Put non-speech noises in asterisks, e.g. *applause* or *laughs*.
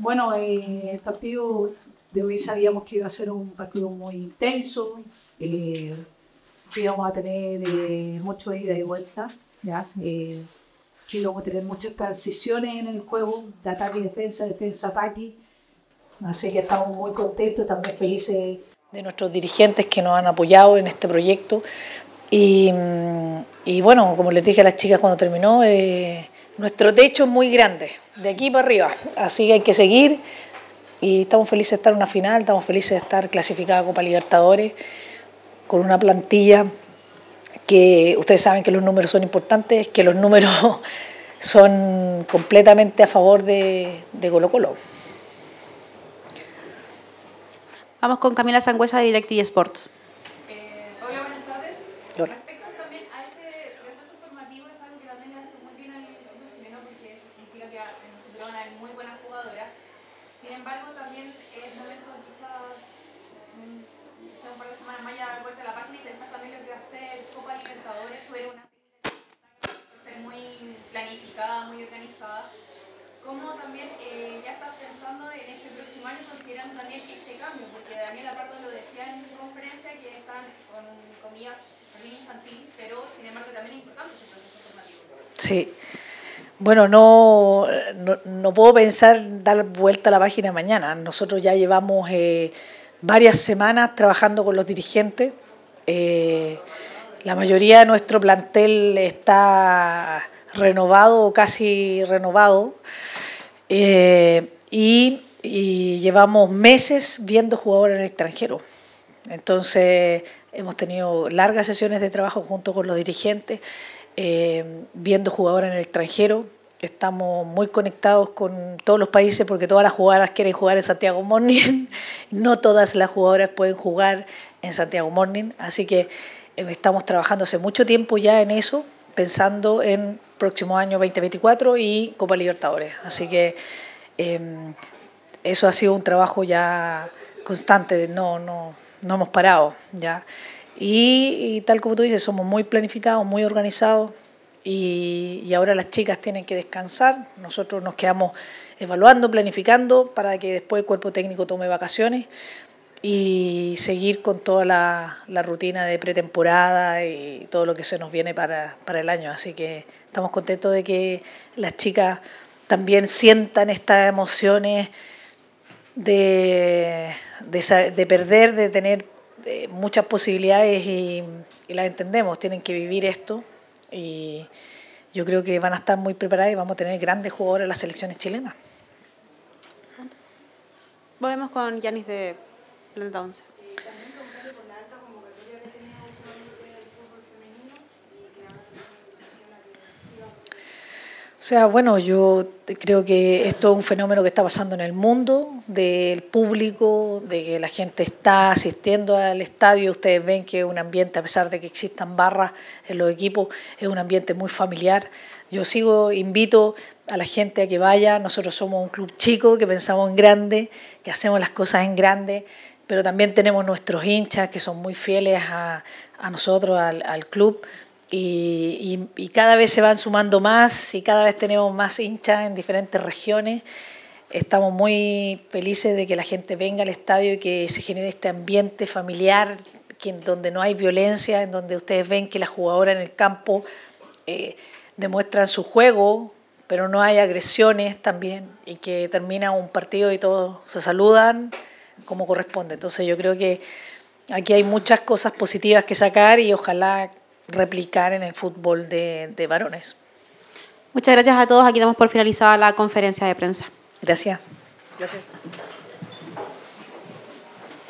Bueno, eh, el partido de hoy sabíamos que iba a ser un partido muy intenso, eh, que íbamos a tener eh, mucho ida y vuelta, ¿ya? Eh, que íbamos a tener muchas transiciones en el juego, de ataque y defensa, defensa-ataque. Así que estamos muy contentos, también felices de nuestros dirigentes que nos han apoyado en este proyecto. Y, y bueno, como les dije a las chicas cuando terminó, eh, nuestro techo es muy grande, de aquí para arriba, así que hay que seguir y estamos felices de estar en una final, estamos felices de estar clasificada a Copa Libertadores con una plantilla que ustedes saben que los números son importantes, que los números *laughs* son completamente a favor de, de Colo Colo. Vamos con Camila Sangüesa de DirecTV Sports. Eh, hola, buenas tardes. Hola. Respecto también a este proceso formativo, es algo que también le hace muy bien al club chileno porque futuro van a haber muy buenas jugadoras. Sin embargo, también es momento quizás, mm, quizás un par de semanas más ya dar vuelta a la página y pensar también lo que va a ser Copa Libertadores. Tú eres una ser muy planificada, muy organizada. ¿Cómo también eh, ya estás pensando en ese próximo año considerando también este cambio? Porque Daniela Pardo lo decía en su conferencia que están con jardín infantil, pero sin embargo también es importante ese proceso formativo. Sí. Bueno, no, no, no puedo pensar dar vuelta a la página mañana. Nosotros ya llevamos eh, varias semanas trabajando con los dirigentes. Eh, la mayoría de nuestro plantel está renovado o casi renovado. Eh, y, y llevamos meses viendo jugadores en el extranjero. Entonces, hemos tenido largas sesiones de trabajo junto con los dirigentes, eh, viendo jugadores en el extranjero. Estamos muy conectados con todos los países porque todas las jugadoras quieren jugar en Santiago Morning. *laughs* No todas las jugadoras pueden jugar en Santiago Morning. Así que eh, estamos trabajando hace mucho tiempo ya en eso, pensando en próximo año 2024 y Copa Libertadores. Así que eh, eso ha sido un trabajo ya constante, no, no, no hemos parado ya. Y, y, tal como tú dices, somos muy planificados, muy organizados y, y, ahora las chicas tienen que descansar. Nosotros nos quedamos evaluando, planificando para que después el cuerpo técnico tome vacaciones y seguir con toda la, la rutina de pretemporada y todo lo que se nos viene para, para el año. Así que estamos contentos de que las chicas también sientan estas emociones de, de, de perder, de tener muchas posibilidades y, las entendemos, tienen que vivir esto y yo creo que van a estar muy preparadas y vamos a tener grandes jugadores en las selecciones chilenas. Volvemos con Yanis de Planeta 11. Sea, bueno, yo creo que esto es un fenómeno que está pasando en el mundo, del público, de que la gente está asistiendo al estadio. Ustedes ven que es un ambiente, a pesar de que existan barras en los equipos, es un ambiente muy familiar. Yo sigo, invito a la gente a que vaya. Nosotros somos un club chico, que pensamos en grande, que hacemos las cosas en grande, pero también tenemos nuestros hinchas que son muy fieles a, a nosotros, al, al club y, y, y, cada vez se van sumando más y cada vez tenemos más hinchas en diferentes regiones. Estamos muy felices de que la gente venga al estadio y que se genere este ambiente familiar que, donde no hay violencia, en donde ustedes ven que las jugadoras en el campo eh, demuestran su juego, pero no hay agresiones también y que termina un partido y todos se saludan como corresponde. Entonces yo creo que aquí hay muchas cosas positivas que sacar y ojalá replicar en el fútbol de, de, varones. Muchas gracias a todos. Aquí damos por finalizada la conferencia de prensa. Gracias. Gracias.